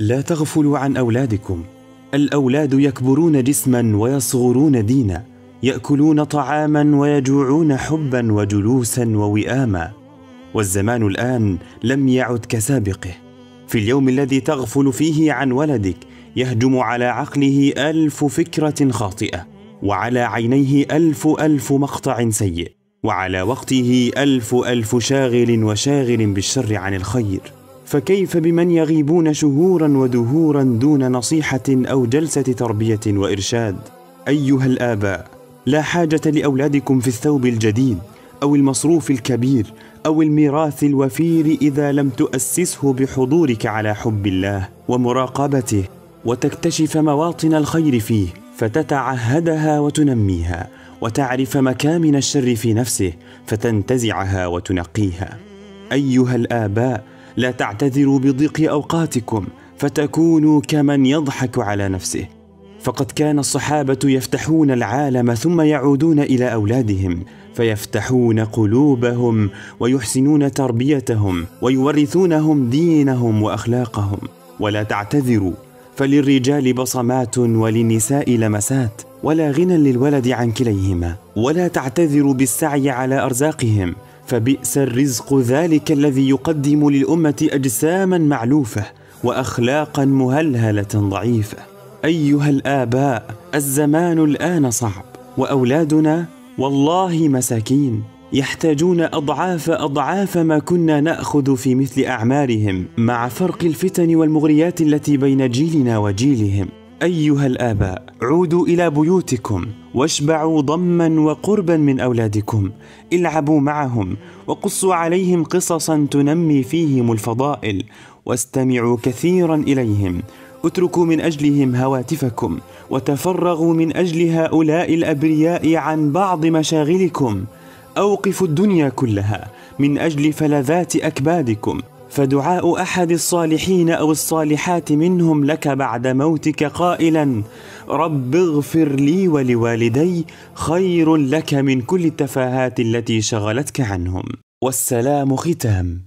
لا تغفلوا عن أولادكم. الأولاد يكبرون جسما ويصغرون دينا يأكلون طعاما ويجوعون حبا وجلوسا ووئاما. والزمان الآن لم يعد كسابقه. في اليوم الذي تغفل فيه عن ولدك يهجم على عقله ألف فكرة خاطئة وعلى عينيه ألف ألف مقطع سيء وعلى وقته ألف ألف شاغل وشاغل بالشر عن الخير. فكيف بمن يغيبون شهورا ودهورا دون نصيحة أو جلسة تربية وإرشاد؟ أيها الآباء لا حاجة لأولادكم في الثوب الجديد أو المصروف الكبير أو الميراث الوفير إذا لم تؤسسه بحضورك على حب الله ومراقبته وتكتشف مواطن الخير فيه فتتعهدها وتنميها وتعرف مكامن الشر في نفسه فتنتزعها وتنقيها. أيها الآباء لا تعتذروا بضيق أوقاتكم فتكونوا كمن يضحك على نفسه. فقد كان الصحابة يفتحون العالم ثم يعودون إلى أولادهم فيفتحون قلوبهم ويحسنون تربيتهم ويورثونهم دينهم وأخلاقهم. ولا تعتذروا فللرجال بصمات وللنساء لمسات ولا غنى للولد عن كليهما. ولا تعتذروا بالسعي على أرزاقهم فبئس الرزق ذلك الذي يقدم للأمة أجساما معلوفة وأخلاقا مهلهلة ضعيفة. أيها الآباء الزمان الآن صعب وأولادنا والله مساكين يحتاجون أضعاف أضعاف ما كنا نأخذ في مثل أعمارهم مع فرق الفتن والمغريات التي بين جيلنا وجيلهم. أيها الآباء عودوا إلى بيوتكم واشبعوا ضما وقربا من أولادكم العبوا معهم وقصوا عليهم قصصا تنمي فيهم الفضائل واستمعوا كثيرا إليهم اتركوا من أجلهم هواتفكم وتفرغوا من أجل هؤلاء الأبرياء عن بعض مشاغلكم أوقفوا الدنيا كلها من أجل فلذات أكبادكم. فدعاء أحد الصالحين أو الصالحات منهم لك بعد موتك قائلا رب اغفر لي ولوالدي خير لك من كل التفاهات التي شغلتك عنهم. والسلام ختام.